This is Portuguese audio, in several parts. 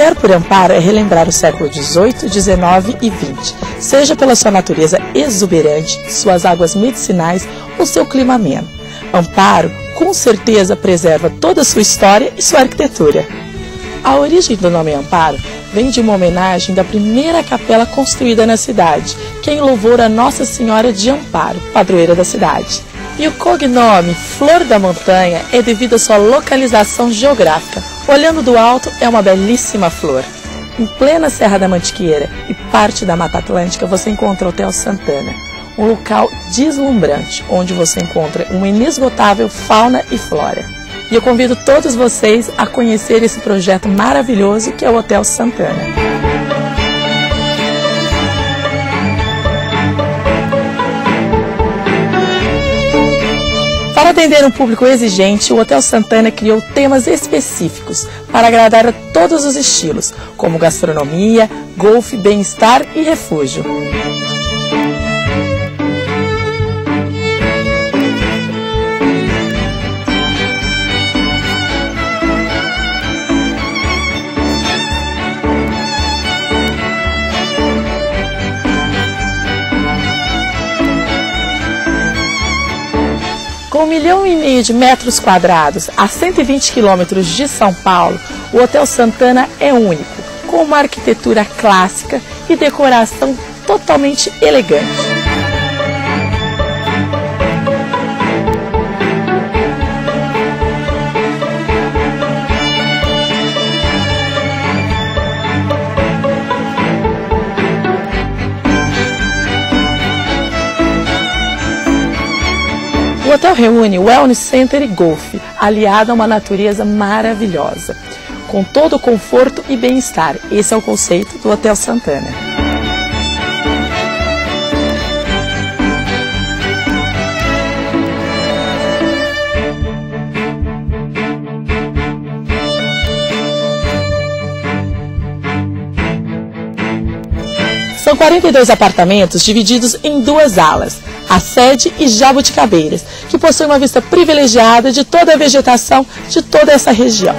Passear por Amparo é relembrar o século XVIII, XIX e XX, seja pela sua natureza exuberante, suas águas medicinais ou seu clima ameno. Amparo, com certeza, preserva toda a sua história e sua arquitetura. A origem do nome Amparo vem de uma homenagem da primeira capela construída na cidade, que é em louvor a Nossa Senhora de Amparo, padroeira da cidade. E o cognome Flor da Montanha é devido à sua localização geográfica. Olhando do alto, é uma belíssima flor. Em plena Serra da Mantiqueira e parte da Mata Atlântica, você encontra o Hotel Santana, um local deslumbrante, onde você encontra uma inesgotável fauna e flora. E eu convido todos vocês a conhecer esse projeto maravilhoso que é o Hotel Santana. Para atender um público exigente, o Hotel Santana criou temas específicos para agradar a todos os estilos, como gastronomia, golfe, bem-estar e refúgio. Milhão e meio de metros quadrados a 120 quilômetros de São Paulo, o Hotel Santana é único, com uma arquitetura clássica e decoração totalmente elegante. Reúne Wellness Center e Golf, aliado a uma natureza maravilhosa, com todo o conforto e bem-estar. Esse é o conceito do Hotel Santana. São 42 apartamentos divididos em duas alas, a sede e Jabuticabeiras, que possui uma vista privilegiada de toda a vegetação de toda essa região.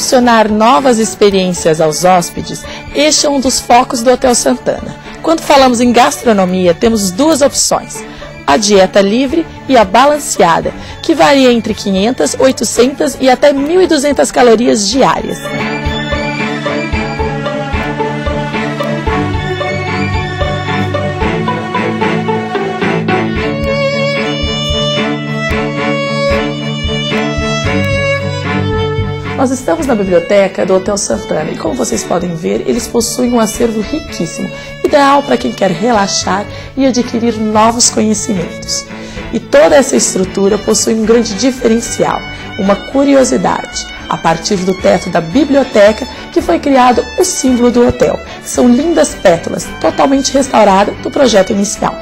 Proporcionar novas experiências aos hóspedes, este é um dos focos do Hotel Santana. Quando falamos em gastronomia, temos duas opções: a dieta livre e a balanceada, que varia entre 500, 800 e até 1.200 calorias diárias. Nós estamos na biblioteca do Hotel Santana e, como vocês podem ver, eles possuem um acervo riquíssimo, ideal para quem quer relaxar e adquirir novos conhecimentos. E toda essa estrutura possui um grande diferencial, uma curiosidade. A partir do teto da biblioteca, que foi criado o símbolo do hotel, são lindas pétalas, totalmente restauradas do projeto inicial.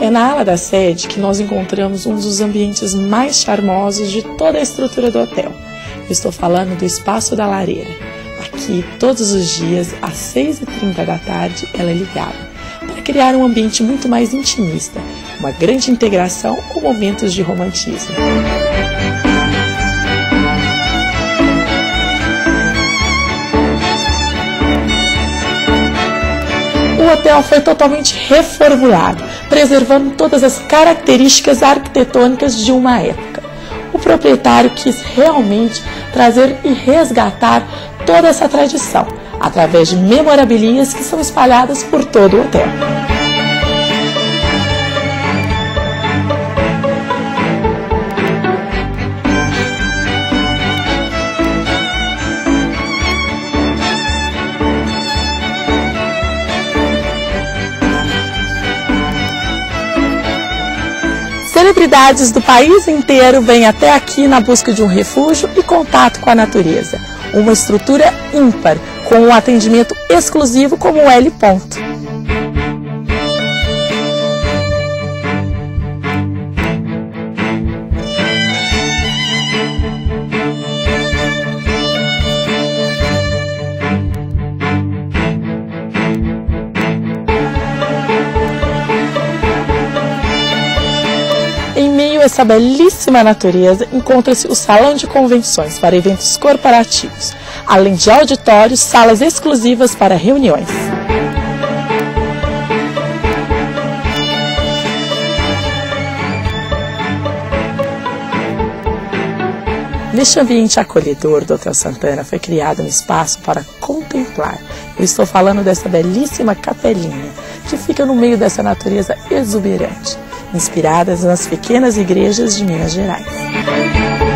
É na ala da sede que nós encontramos um dos ambientes mais charmosos de toda a estrutura do hotel. Estou falando do Espaço da Lareira. Aqui, todos os dias, às 6h30 da tarde, ela é ligada, para criar um ambiente muito mais intimista, uma grande integração com momentos de romantismo. O hotel foi totalmente reformulado preservando todas as características arquitetônicas de uma época. O proprietário quis realmente trazer e resgatar toda essa tradição, através de memorabilias que são espalhadas por todo o hotel. Celebridades do país inteiro vêm até aqui na busca de um refúgio e contato com a natureza. Uma estrutura ímpar, com um atendimento exclusivo como o L. Ponto. Meio a essa belíssima natureza, encontra-se o Salão de Convenções para eventos corporativos, além de auditórios, salas exclusivas para reuniões. Neste ambiente acolhedor do Hotel Santana foi criado um espaço para contemplar. Eu estou falando dessa belíssima capelinha que fica no meio dessa natureza exuberante inspiradas nas pequenas igrejas de Minas Gerais.